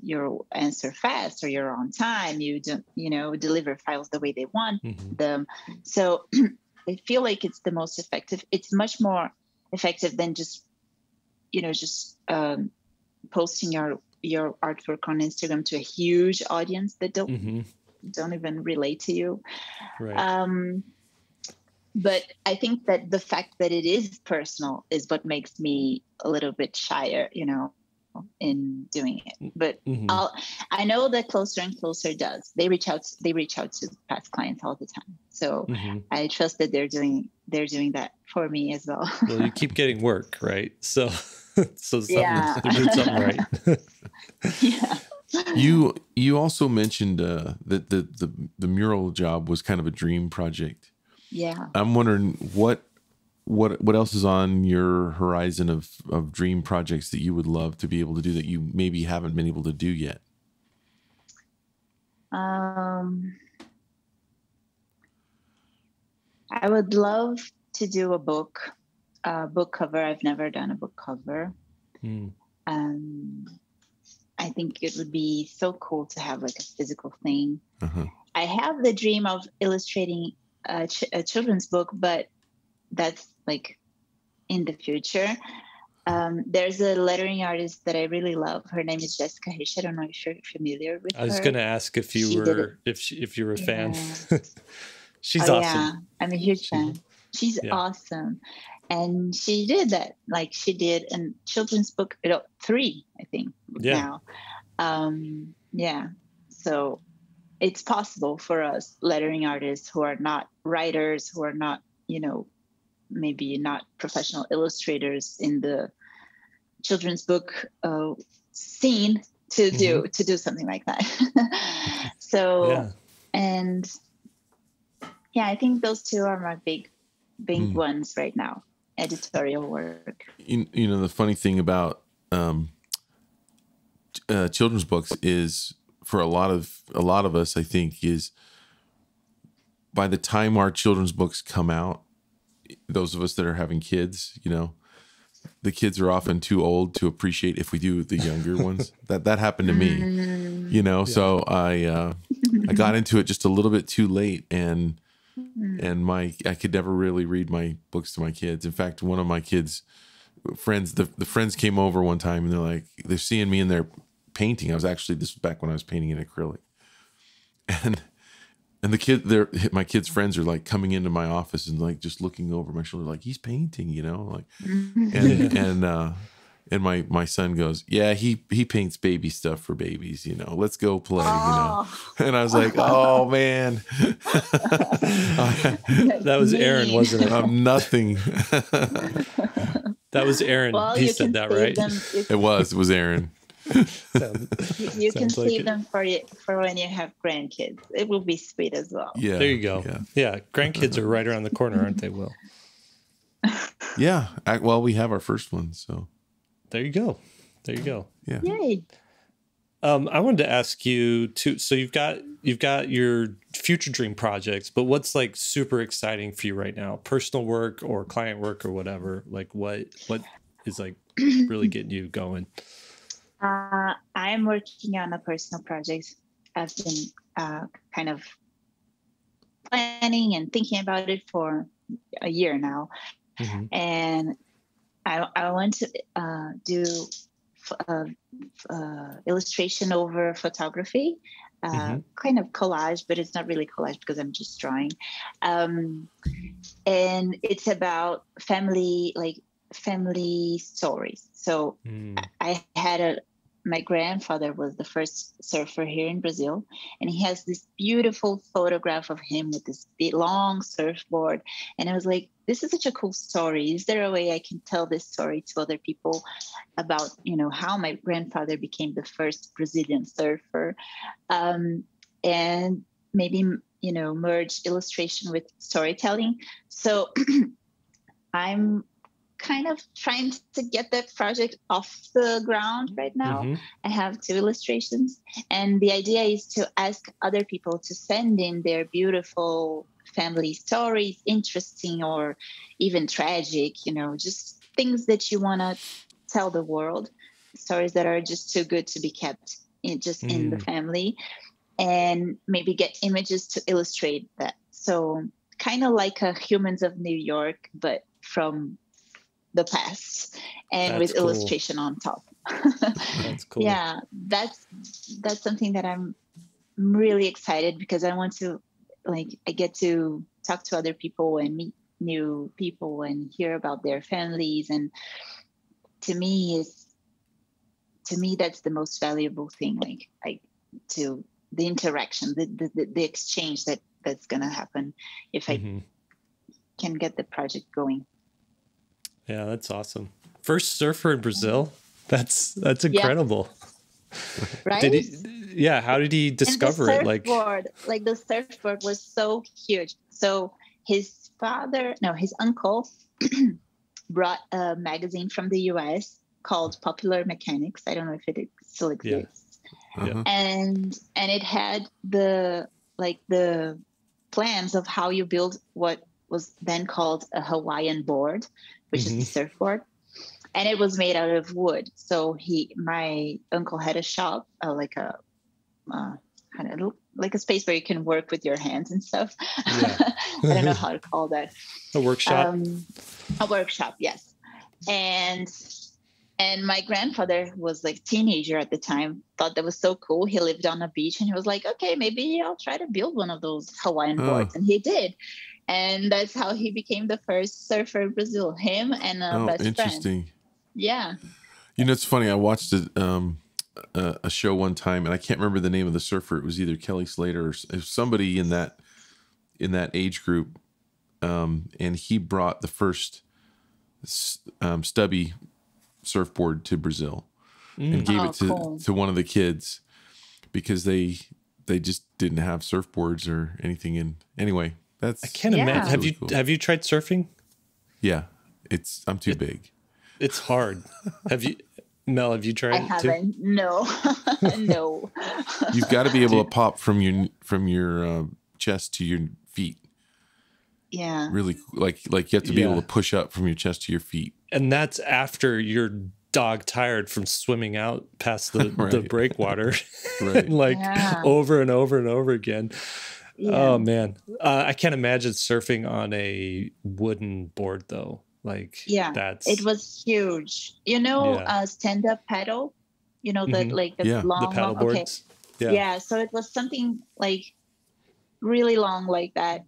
you answer fast or you're on time. You don't, you know, deliver files the way they want Mhm. them. So I feel like it's the most effective. It's much more effective than just, you know, just um, posting your your artwork on Instagram to a huge audience that don't Mhm. don't even relate to you. Right. Um, but I think that the fact that it is personal is what makes me a little bit shyer, you know, in doing it. But Mhm. I'll, I know that closer and closer does. They reach out. They reach out to past clients all the time. So Mhm. I trust that they're doing they're doing that for me as well. well, you keep getting work, right? So, so something, Yeah. something right. yeah. You you also mentioned uh, that the, the the mural job was kind of a dream project. Yeah. I'm wondering what what what else is on your horizon of of dream projects that you would love to be able to do that you maybe haven't been able to do yet. Um, I would love to do a book, a book cover. I've never done a book cover. Mm. Um, I think it would be so cool to have like a physical thing. Uh-huh. I have the dream of illustrating a, ch- a children's book, but that's like in the future. Um, there's a lettering artist that I really love. Her name is Jessica Hische. I don't know if you're familiar with her. I was going to ask if you She were if she, if you were a fan. Yeah. She's Oh, awesome. Yeah, I'm a huge fan. She's yeah. awesome. And she did that. Like she did a children's book, you know, three, I think, Yeah. now. Um, yeah. So it's possible for us lettering artists who are not writers, who are not, you know, maybe not professional illustrators in the children's book uh, scene to do to do something like that. so Mm-hmm. Yeah. and yeah, I think those two are my big, big Mm. ones right now. Editorial work. You, you know the funny thing about um, uh, children's books is for a lot of a lot of us, I think, is by the time our children's books come out, those of us that are having kids, you know, the kids are often too old to appreciate if we do the younger ones. That that happened to me, Mm, you know. So I uh, I got into it just a little bit too late, and Mm. and my I could never really read my books to my kids. In fact, one of my kids friends the, the friends came over one time and they're like they're seeing me in there painting. I was actually this was back when I was painting in acrylic. And and the kid their my kids' friends are like coming into my office and like just looking over my shoulder like he's painting, you know, like and and uh and my my son goes, "Yeah, he he paints baby stuff for babies, you know. Let's go play, you know." Oh, And I was like, "Oh man, That was Aaron, wasn't it? I'm nothing." That was Aaron. Well, he said that, right? them. It was it was Aaron. Sounds- you- you can Sounds like save it. them for you for when you have grandkids. It will be sweet as well. Yeah, there you go. Yeah, Yeah. grandkids are right around the corner, aren't they? Will. yeah. I, well, we have our first one, so There you go. There you go. yeah. Yay! Um, I wanted to ask you too. So you've got you've got your future dream projects, but what's like super exciting for you right now? Personal work or client work or whatever. Like what what is like really getting you going? Uh, I am working on a personal project. I've been uh, kind of planning and thinking about it for a year now, Mhm. and I, I want to uh, do f- uh, uh, illustration over photography, uh, Mhm. kind of collage, but it's not really collage because I'm just drawing. Um, and it's about family, like family stories. So Mm, I had a my grandfather was the first surfer here in Brazil, and he has this beautiful photograph of him with this big, long surfboard. And I was like, this is such a cool story. Is there a way I can tell this story to other people about, you know, how my grandfather became the first Brazilian surfer, um, and maybe you know merge illustration with storytelling. So I'm kind of trying to get that project off the ground right now. mhm. I have two illustrations, and the idea is to ask other people to send in their beautiful family stories, interesting or even tragic, you know, just things that you want to tell the world, stories that are just too good to be kept in, just in the family, and maybe get images to illustrate that. So, kind of like a Humans of New York, but from the past and with cool. illustration on top. That's cool. Yeah, that's that's something that I'm really excited because I want to like I get to talk to other people and meet new people and hear about their families and to me is to me that's the most valuable thing like I to the interaction the the, the, exchange that that's gonna happen if I Mhm. can get the project going. Yeah, that's awesome. First surfer in Brazil. That's that's incredible. Right? Did he? Yeah. How did he discover it? Like, like the surfboard was so huge. So his father, no, his uncle brought a magazine from the US called Popular Mechanics. I don't know if it still Yeah. exists. Uh-huh. And and it had the like the plans of how you build what was then called a Hawaiian board, which Mhm. is the surfboard. And it was made out of wood. So he, my uncle had a shop, uh, like a, uh, kind of like a space where you can work with your hands and stuff. Yeah. I don't know how to call that. a workshop. Um, a workshop, yes. And and my grandfather was like teenager at the time. Thought that was so cool. He lived on a beach, and he was like, "Okay, maybe I'll try to build one of those Hawaiian Oh. boards." And he did. And that's how he became the first surfer in Brazil. Him and a Oh, best friend. interesting. Yeah. You know, it's funny. I watched a, um, a, a show one time, and I can't remember the name of the surfer. It was either Kelly Slater or s- it was somebody in that in that age group. Um, and he brought the first um, stubby surfboard to Brazil and gave Oh, it to cool. to one of the kids because they they just didn't have surfboards or anything. And anyway, that's I can't Yeah. imagine. Have Really you cool. have you tried surfing? yeah. It's I'm too big. It's hard. have you, Mel? Have you tried? I haven't. No. no. You've got to be able to pop from your from your uh, chest to your feet. yeah. Really, like like you have to be able to push up from your chest to your feet. and that's after you're dog tired from swimming out past the, the breakwater Right. like Yeah. over and over and over again Yeah. Oh man, uh, I can't imagine surfing on a wooden board though. Like, Yeah, that's it was huge. You know, Yeah. uh, stand up paddle. You know, the Mhm. like the Yeah, long, the long paddle okay. boards. Yeah. Yeah. so it was something like really long like that,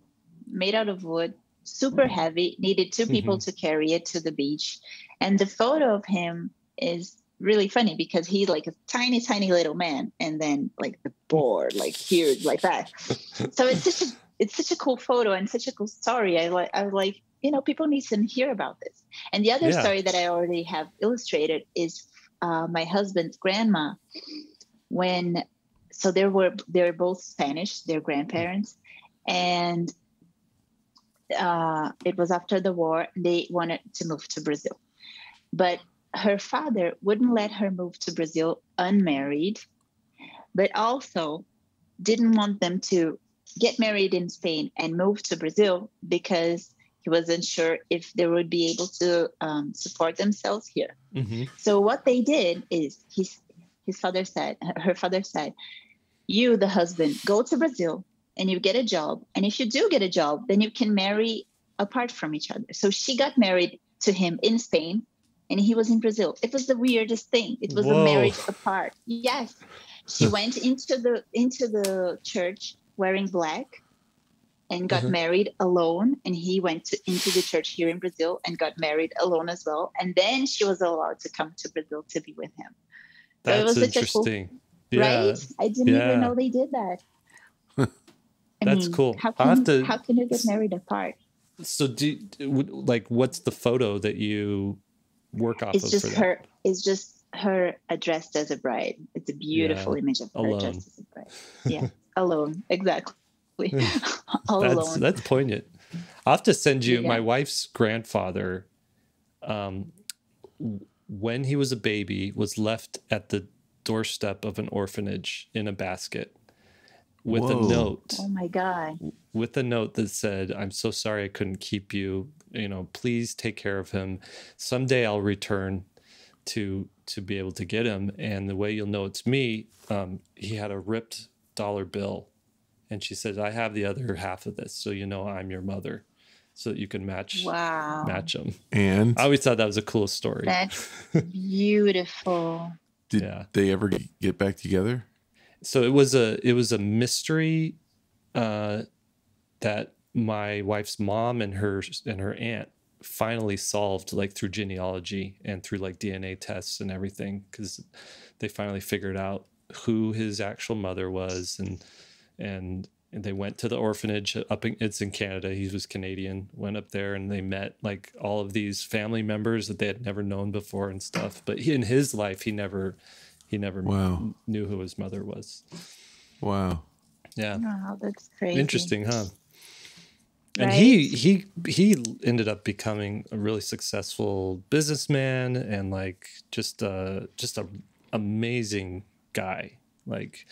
made out of wood, super Mm-hmm. heavy, needed 2 people to carry it to the beach. And the photo of him is really funny because he's like a tiny, tiny little man, and then like the board, like huge, like that. so it's such a it's such a cool photo and such a cool story. I like I was like, you know, people need to hear about this. And the other Yeah. story that I already have illustrated is uh, my husband's grandma when so they were they're both Spanish, their grandparents, and uh, it was after the war. They wanted to move to Brazil, but her father wouldn't let her move to Brazil unmarried, but also didn't want them to get married in Spain and move to Brazil because he wasn't sure if they would be able to um, support themselves here. hmm So what they did is his his father said, her father said, you, the husband, go to Brazil and you get a job. And if you do get a job, then you can marry apart from each other. So she got married to him in Spain and he was in Brazil. It was the weirdest thing. It was Whoa. a marriage apart. Yes. She went into the into the church wearing black and got Mhm. married alone and he went to, into the church here in brazil and got married alone as well and then she was allowed to come to brazil to be with him So That's was such cool- interesting. Yeah, right i didn't Yeah. even know they did that I That's cool. how can, to- how can you get married apart So do like what's the photo that you work off it's of just her it's just her addressed as a bride. It's a beautiful image of her alone. dressed as a bride. Yeah alone. Exactly. All that's alone. that's poignant. I'll have to send you my wife's grandfather. Um, when he was a baby, was left at the doorstep of an orphanage in a basket with Whoa. a note oh my god with a note that said, "I'm so sorry I couldn't keep you. You know, please take care of him. Someday I'll return to to be able to get him." And the way you'll know it's me, um, he had a ripped dollar bill, and she said, "I have the other half of this, so you know I'm your mother, so that you can match wow match him." And I always thought that was a cool story. that's beautiful did yeah. they ever get- get back together? So it was a it was a mystery uh, that my wife's mom and her and her aunt finally solved like through genealogy and through like DNA tests and everything because they finally figured out who his actual mother was and and and they went to the orphanage up in it's in Canada he was Canadian went up there and they met like all of these family members that they had never known before and stuff but he, in his life he never he never Wow. knew who his mother was Wow. yeah Wow, that's crazy. interesting huh and he he he ended up becoming a really successful businessman and like just uh just a amazing guy like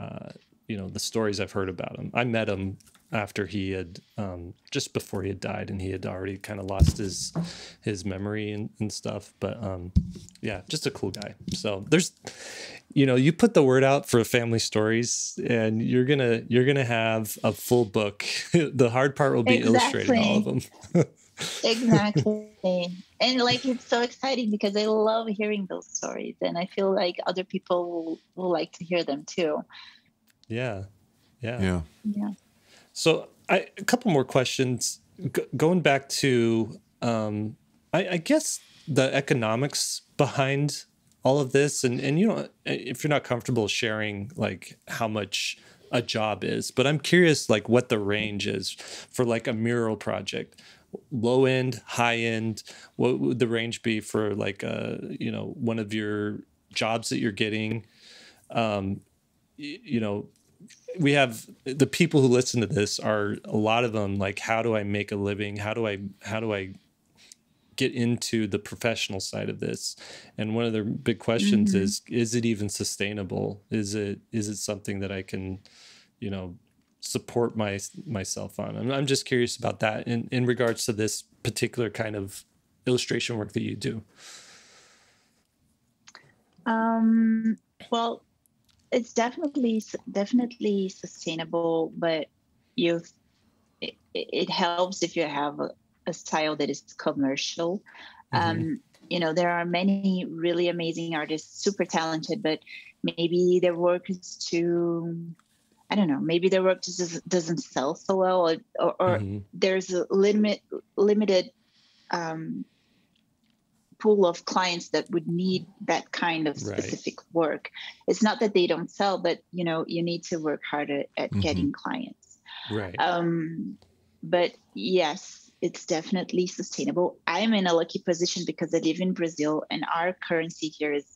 uh you know the stories i've heard about him i met him after he had um just before he had died and he had already kind of lost his his memory and, and stuff but um yeah just a cool guy so there's you know you put the word out for family stories and you're gonna you're gonna have a full book the hard part will be illustrating all of them exactly. and like it's so exciting because I love hearing those stories and I feel like other people will, will like to hear them too. yeah yeah Yeah. Yeah. So, I, a couple more questions. G- going back to, um, I, I guess the economics behind all of this, and and you know, if you're not comfortable sharing like how much a job is, but I'm curious like what the range is for like a mural project. Low end, high end. What would the range be for like a you know one of your jobs that you're getting? Um, you know, we have the people who listen to this are a lot of them like how do i make a living? How do i how do i get into the professional side of this? And one of the big questions Mhm. is is it even sustainable? Is it is it something that i can you know support my myself on? I'm, I'm just curious about that in in regards to this particular kind of illustration work that you do. Um, well, it's definitely definitely sustainable, but you it, it helps if you have a, a style that is commercial. Mhm. Um, you know, there are many really amazing artists, super talented, but maybe their work is too, I don't know, maybe their work just doesn't, sell so well, or, or, or Mhm. there's a limit, limited um, pool of clients that would need that kind of Right. specific work. It's not that they don't sell, but you know, you need to work harder at Mhm. getting clients. Right. Um, but yes, it's definitely sustainable. I'm in a lucky position because I live in Brazil and our currency here is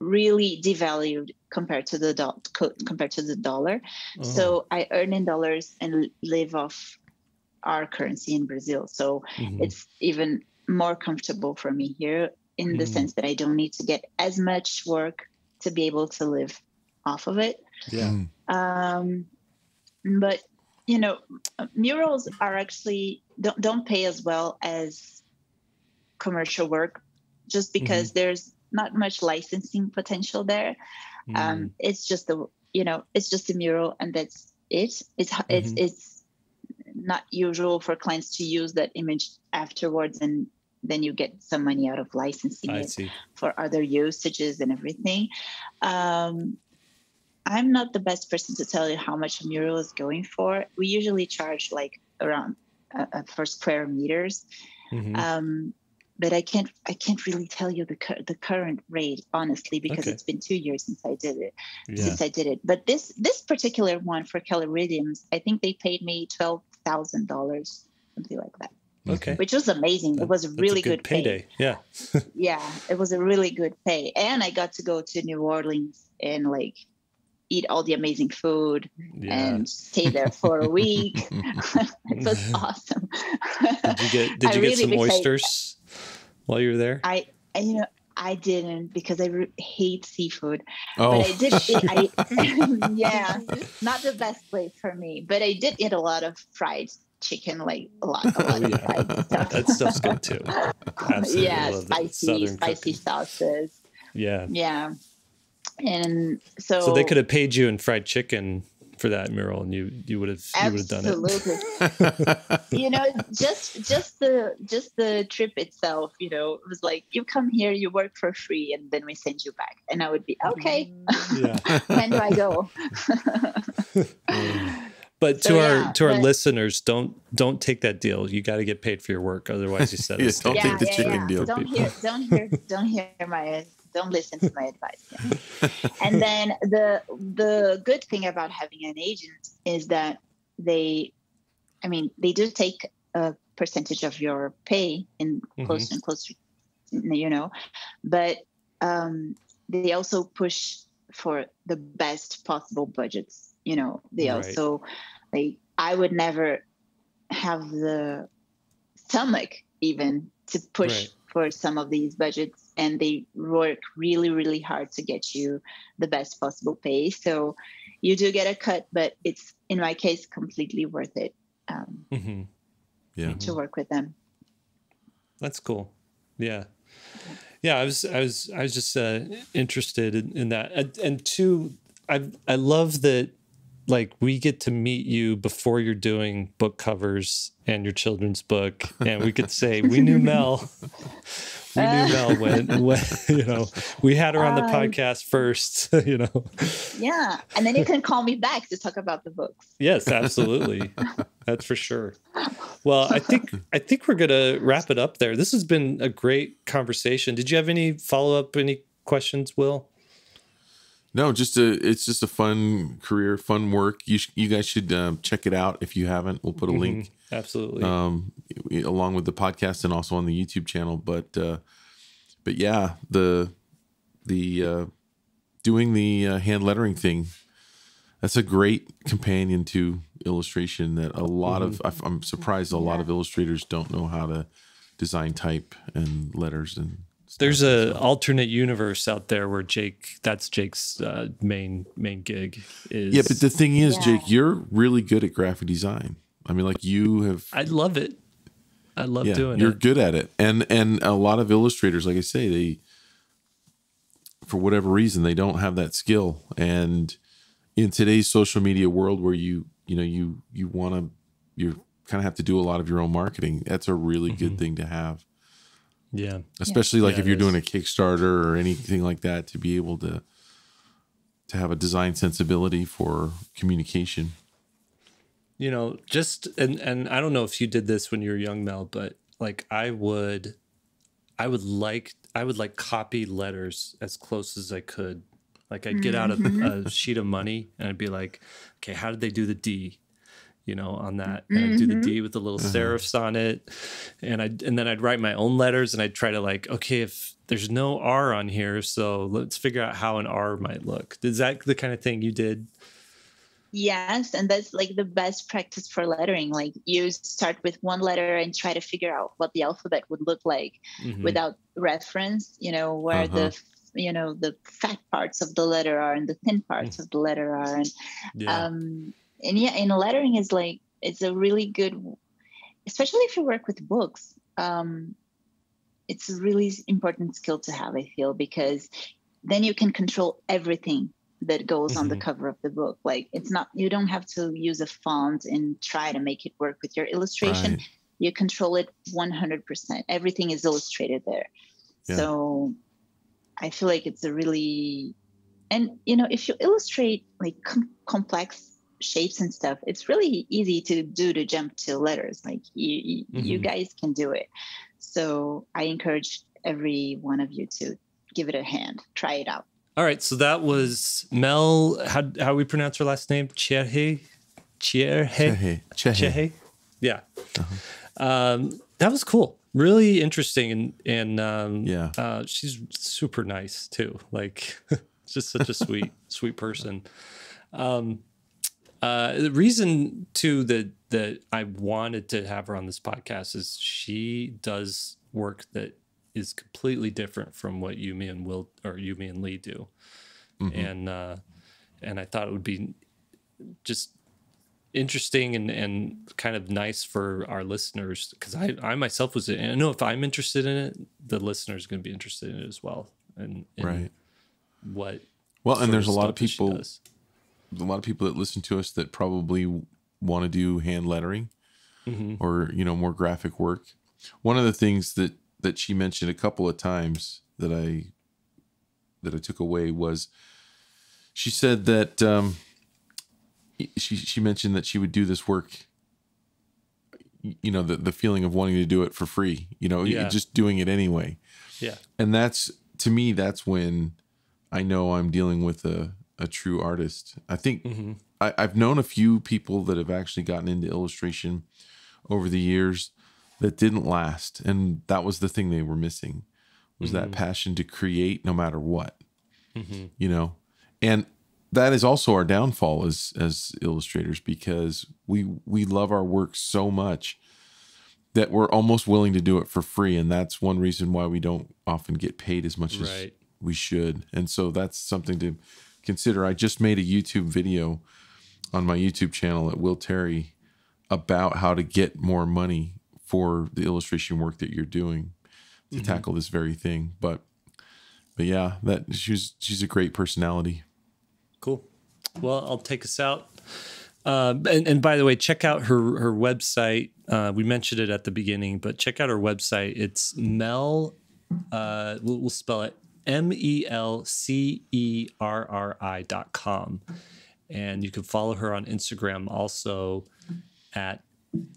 really devalued compared to the do- co- compared to the dollar. Oh, So I earn in dollars and live off our currency in Brazil. So mhm. it's even more comfortable for me here in the Mhm. sense that I don't need to get as much work to be able to live off of it. yeah. Mm. Um, but you know, murals are actually don't don't pay as well as commercial work, just because there's not much licensing potential there. Mm. Um, it's just the you know it's just a mural and that's it. It's it's Mhm. it's not usual for clients to use that image afterwards and then you get some money out of licensing I it see. for other usages and everything. Um, I'm not the best person to tell you how much a mural is going for. We usually charge like around uh, uh, for square meters, Mhm. um, but I can't I can't really tell you the cur- the current rate honestly because Okay. it's been two years since I did it yeah. since I did it. But this this particular one for Keller Williams, I think they paid me twelve thousand dollars, something like that, Mm-hmm. Okay. which was amazing. That- it was a that's really good, pay payday. Yeah. yeah it was a really good pay and i got to go to new orleans and like eat all the amazing food Yeah. and stay there for a week it was awesome did you get did I you get really some wish I- oysters while you were there? i and, you know i didn't because i re- hate seafood Oh, but i did oh. eat, I, yeah not the best place for me but i did eat a lot of fried chicken like a lot, a oh, lot Oh, of yeah. That stuff's good too. Absolutely yeah spicy spicy cooking. sauces Yeah. yeah and so So they could have paid you in fried chicken for that mural, and you you would have you would have done it. Absolutely. you know, just just the just the trip itself, you know, it was like you come here, you work for free, and then we send you back. And I would be okay. Yeah. when do I go? But to So, our yeah, to our but- listeners, don't don't take that deal. You got to get paid for your work, otherwise you set Yeah, don't down. take the chicken deal, Don't people. hear, don't hear, don't hear my, don't listen to my advice. and then the the good thing about having an agent is that they, I mean, they do take a percentage of your pay in close Mm-hmm. and close, you know, but um, they also push for the best possible budgets. You know, they Right. also like I would never have the stomach even to push Right. for some of these budgets and they work really really hard to get you the best possible pay so you do get a cut but it's in my case completely worth it um, hmm yeah. to work with them That's cool. Yeah. Yeah, I was I was I was just uh, interested in, in that. And, and two, I I love that like we get to meet you before you're doing book covers and your children's book and we could say we knew Mel. we knew Mel when when you know, we had her on the Uh, podcast first, you know. yeah and then you can call me back to talk about the books Yes, absolutely. That's for sure. Well, I think I think we're gonna wrap it up there. This has been a great conversation. Did you have any follow up, any questions, Will? No, just a it's just a fun career, fun work. You sh- you guys should um, check it out if you haven't. We'll put a link Mhm, Absolutely. um, along with the podcast and also on the YouTube channel. But uh, but yeah, the the uh, doing the uh, hand lettering thing that's a great companion to illustration that a lot of I- I'm surprised a lot of illustrators don't know how to design type and letters and. There's a alternate universe out there where Jake. That's Jake's uh, main main gig. Is yeah but the thing is Yeah. jake you're really good at graphic design i mean like you have I love it. I love yeah, doing you're it. good at it and and a lot of illustrators like i say they for whatever reason they don't have that skill and in today's social media world where you you know you you want to you kind of have to do a lot of your own marketing. That's a really Mm-hmm. good thing to have, Yeah. especially like Yeah, if you're doing a. Kickstarter or anything like that, to be able to to have a design sensibility for communication. you know just and and i don't know if you did this when you were young mel but like i would i would like i would like copy letters as close as i could like i'd get out a, mm-hmm. a sheet of money and i'd be like okay how did they do the d you know on that and i'd do the d with the little serifs on it. And i and then i'd write my own letters and i'd try to like okay if there's no r on here so let's figure out how an r might look. Is that the kind of thing you did? Yes, and that's like the best practice for lettering. Like you start with one letter and try to figure out what the alphabet would look like Mhm. without reference, you know, where Uh-huh. the you know the fat parts of the letter are and the thin parts of the letter are. And yeah. um and yeah and lettering is like it's a really good especially if you work with books um it's a really important skill to have i feel because then you can control everything that goes on the Mhm. cover of the book like it's not you don't have to use a font and try to make it work with your illustration Right. you control it 100% everything is illustrated there Yeah. so i feel like it's a really and you know if you illustrate like com- complex shapes and stuff it's really easy to do to jump to letters like you you, you guys can do it so i encourage every one of you to give it a hand try it out All right, so that was Mel. How how we pronounce her last name? Cherhe, Cherhe, Chehe. Chehe. Cherhe. Yeah, um, that was cool. Really interesting, and and um, Yeah. uh, she's super nice too. Like, just such a sweet sweet person. Um, uh, the reason too that that I wanted to have her on this podcast is she does work that is completely different from what Yumi and Will or Yumi and Lee do, and uh, and I thought it would be just interesting and, and kind of nice for our listeners because I, I myself was I know if I'm interested in it, the listeners going to be interested in it as well, and, and Right. what Well, and there's a lot of stuff that she people. A lot of people that listen to us that probably want to do hand lettering Mhm. or you know more graphic work. One of the things that that she mentioned a couple of times that I that I took away was she said that um, she she mentioned that she would do this work. You know the the feeling of wanting to do it for free. You know, Yeah. just doing it anyway. Yeah. and that's to me that's when i know i'm dealing with a, a true artist. I think Mhm. I, i've known a few people that have actually gotten into illustration over the years that didn't last and that was the thing they were missing was that passion to create no matter what Mhm. you know? And that is also our downfall as as illustrators because we we love our work so much that we're almost willing to do it for free and that's one reason why we don't often get paid as much as we should. And so that's something to consider i just made a youtube video on my youtube channel at will terry about how to get more money for the illustration work that you're doing to tackle this very thing but but yeah that she's she's a great personality Cool. Well, I'll take us out. Um, and, and by the way, check out her her website. Uh, we mentioned it at the beginning, but check out her website. It's Mel. Uh, we'll, we'll spell it M E L C E R R I dot com, and you can follow her on Instagram also at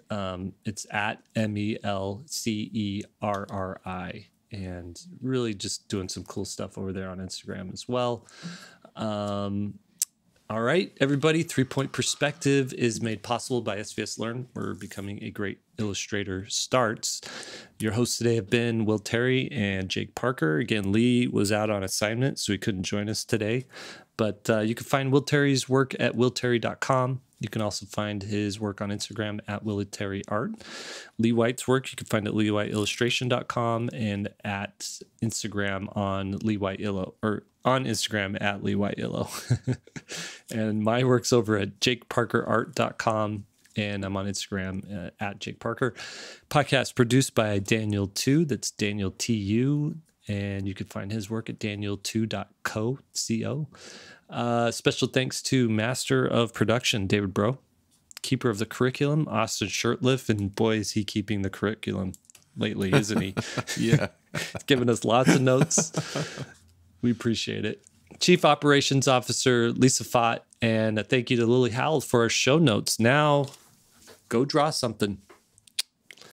um, it's at M E L C E R R I, and really just doing some cool stuff over there on Instagram as well. Um, all right, everybody. Three Point Perspective is made possible by SVS Learn, where becoming a great illustrator starts. Your hosts today have been Will Terry and Jake Parker. Again, Lee was out on assignment, so he couldn't join us today. But uh, you can find Will Terry's work at willterry.com. You can also find his work on Instagram at Will Terry Art. Lee White's work you can find at leewhiteillustration.com and at Instagram on Lee White Illo or on Instagram at Lee White Illo. and my work's over at jakeparkerart.com and I'm on Instagram uh, at Jake Parker. Podcast produced by Daniel Tu. That's Daniel TU. And you can find his work at danieltu.co. Uh, special thanks to Master of Production, David Bro. keeper of the curriculum, Austin Shurtliff, and boy is he keeping the curriculum lately, isn't he? Yeah. He's Giving us lots of notes. we appreciate it. Chief Operations Officer Lisa Fott, and a thank you to Lily Howell for our show notes. Now, go draw something.